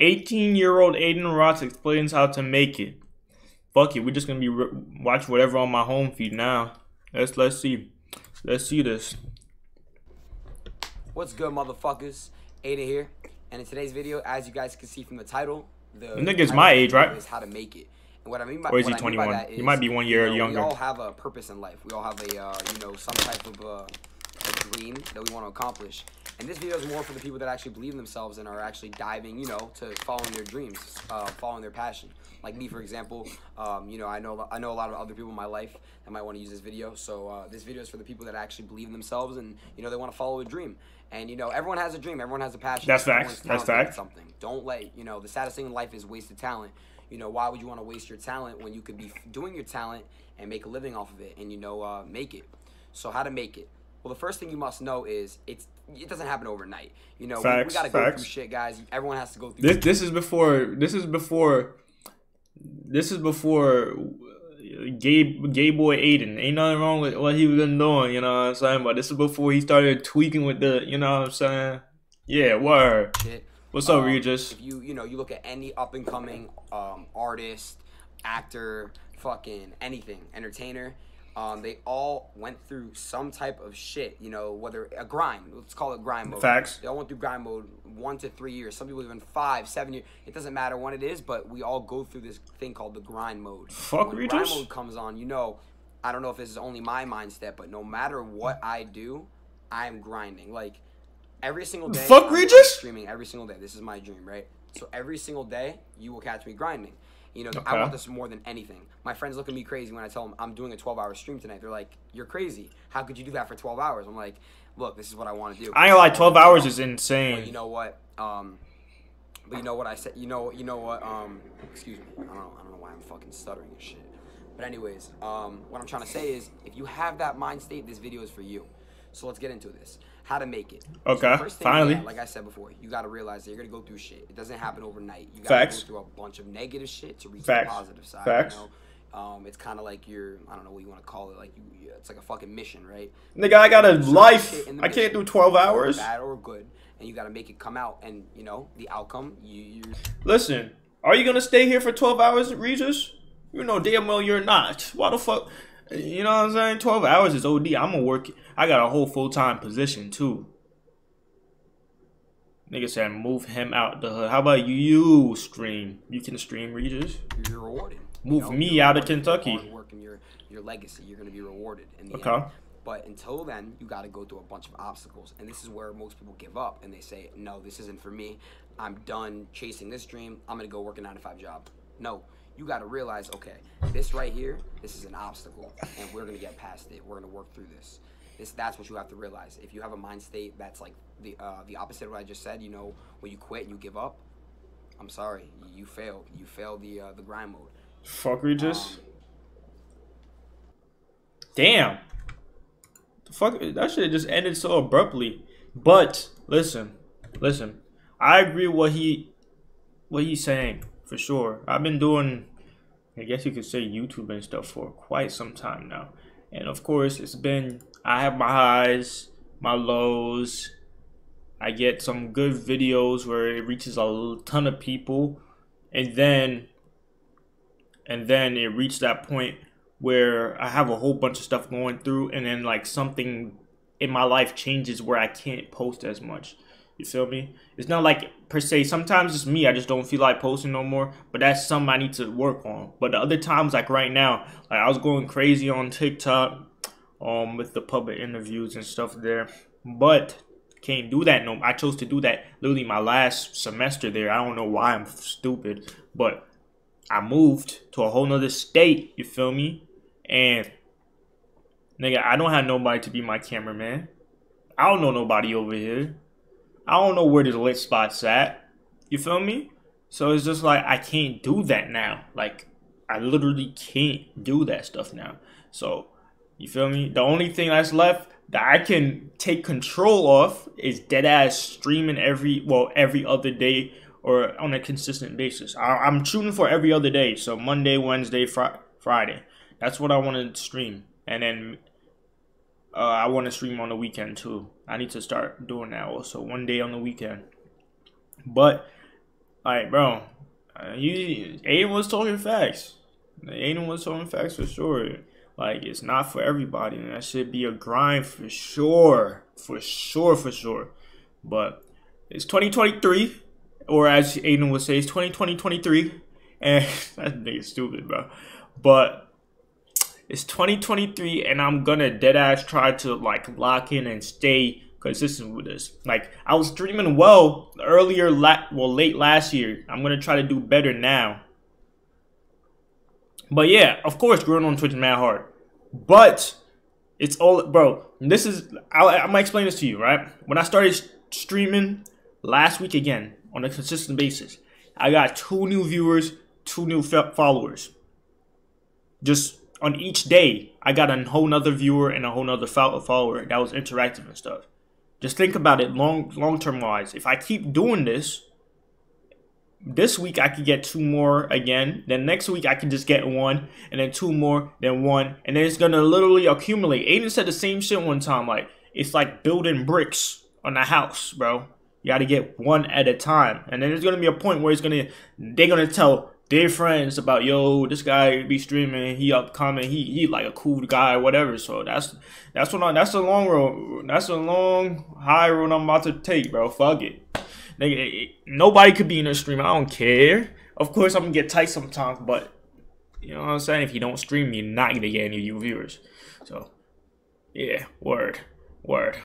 18 year old Adin Ross explains how to make it. Fuck it, we're just gonna be re- watch whatever on my home feed now. Let's let's see, let's see this. What's good, motherfuckers? Adin here, and in today's video, as you guys can see from the title, the The nigga's my age, right? Is how to make it. And what I mean by Or is he what I mean 21? He might be one year you know, younger. We all have a purpose in life. We all have a uh, you know some type of uh, a dream that we want to accomplish. And this video is more for the people that actually believe in themselves and are actually diving, you know, to following their dreams, uh, following their passion. Like me, for example, um, you know, I know I know a lot of other people in my life that might want to use this video. So uh, this video is for the people that actually believe in themselves and you know they want to follow a dream. And you know, everyone has a dream, everyone has a passion. That's facts. That's facts. Something. Don't let you know the saddest thing in life is wasted talent. You know, why would you want to waste your talent when you could be doing your talent and make a living off of it and you know uh, make it? So how to make it? Well, the first thing you must know is it's it doesn't happen overnight. You know, we, we got to go through shit, guys. Everyone has to go through. This shit. this is before this is before this is before gay gay boy Adin. Ain't nothing wrong with what he was been doing, you know what I'm saying? But this is before he started tweaking with the, you know what I'm saying? Yeah, word. shit. What's up, Um, Regis? If you you know you look at any up and coming um, artist, actor, fucking anything, entertainer, um, they all went through some type of shit. You know whether a grind. Let's call it grind mode. Facts. They all went through grind mode one to three years. Some people even five, seven years. It doesn't matter when it is, but we all go through this thing called the grind mode. Fuck, when Regis. grind mode comes on, you know. I don't know if this is only my mindset, but no matter what I do, I'm grinding. Like every single day. Fuck, I'm Regis? Streaming every single day. This is my dream, right? So every single day, you will catch me grinding. You know, Okay. I want this more than anything. My friends look at me crazy when I tell them I'm doing a 12-hour stream tonight. They're like, "You're crazy. How could you do that for 12 hours?" I'm like, "Look, this is what I want to do." I ain't lie, 12 hours is But insane. you know what? Um, but you know what I said. You know, you know what? Um, excuse me. I don't know. I don't know why I'm fucking stuttering and shit. But anyways, um, what I'm trying to say is, if you have that mind state, this video is for you. So let's get into this. How to make it. So Okay, first thing, finally. like I said before, you got to realize that you're gonna go through shit. It doesn't happen overnight. You got to go through a bunch of negative shit to reach Facts. the positive side. Facts. You know? Um, it's kind of like your, I don't know what you want to call it. Like you, it's like a fucking mission, right? Nigga, I got a life. I can't do 12 hours. bad or good, and you got to make it come out. And you know the outcome. You, you Listen, are you gonna stay here for 12 hours, Regis? You know damn well you're not. Why the fuck? You know what I'm saying? 12 hours is OD. I'm gonna work. I got a whole full time position too. Nigga said move him out the hood. How about you stream? You can stream, Regis. you're rewarded. Move me you're out of Kentucky. Your your legacy. You're gonna be rewarded in the Okay. end. But until then, you got to go through a bunch of obstacles, and this is where most people give up and they say, "No, this isn't for me. I'm done chasing this dream. I'm gonna go work a nine to five job." No, you got to realize, okay, this right here, this is an obstacle, and we're gonna get past it. We're gonna work through this. This that's what you have to realize. If you have a mind state that's like the uh, the opposite of what I just said, you know, when you quit and you give up, I'm sorry, you failed. You failed the uh, the grind mode. Fuck Regis. Um, Damn. The fuck that shit just ended so abruptly. But listen, listen. I agree what he what he's saying for sure. I've been doing I guess you could say YouTube and stuff for quite some time now. And of course it's been I have my highs, my lows. I get some good videos where it reaches a ton of people and then and then it reached that point where I have a whole bunch of stuff going through, and then like something in my life changes where I can't post as much. You feel me? It's not like per se. Sometimes it's me. I just don't feel like posting no more. But that's something I need to work on. But the other times, like right now, like I was going crazy on TikTok, um, with the public interviews and stuff there. But can't do that no. I chose to do that literally my last semester there. I don't know why I'm stupid, but I moved to a whole nother state, you feel me? And nigga, I don't have nobody to be my cameraman. I don't know nobody over here. I don't know where this lit spot's at. You feel me? So it's just like I can't do that now. Like I literally can't do that stuff now. So you feel me? The only thing that's left that I can take control of is dead ass streaming every well every other day or on a consistent basis. I, I'm shooting for every other day, so Monday, Wednesday, fri- Friday. That's what I want to stream, and then uh, I want to stream on the weekend too. I need to start doing that also one day on the weekend. But Like, bro, uh, you Adin was talking facts. Adin was talking facts for sure. Like, it's not for everybody, and that should be a grind for sure, for sure, for sure. But it's 2023, or as Adin would say, it's 2020, 23, and that nigga stupid, bro. But it's 2023, and I'm gonna dead ass try to like lock in and stay consistent with this. Like I was streaming well earlier, la- well late last year. I'm gonna try to do better now. But yeah, of course, growing on Twitch is mad hard. But it's all, bro. This is I'll, I'm gonna explain this to you, right? When I started streaming last week again on a consistent basis, I got two new viewers, two new followers. Just on each day, I got a whole nother viewer and a whole nother follower that was interactive and stuff. Just think about it long long term wise. If I keep doing this, this week I could get two more again. Then next week I can just get one, and then two more, then one, and then it's gonna literally accumulate. Adin said the same shit one time. Like it's like building bricks on a house, bro. You got to get one at a time, and then there's gonna be a point where it's gonna they're gonna tell their friends about yo, this guy be streaming, he upcoming, he he like a cool guy, whatever. So that's that's what I, that's a long road. That's a long high road I'm about to take, bro. Fuck it. Nigga, nobody could be in a stream. I don't care. Of course, I'm gonna get tight sometimes, but you know what I'm saying. If you don't stream, you're not gonna get any of new viewers. So, yeah, word, word.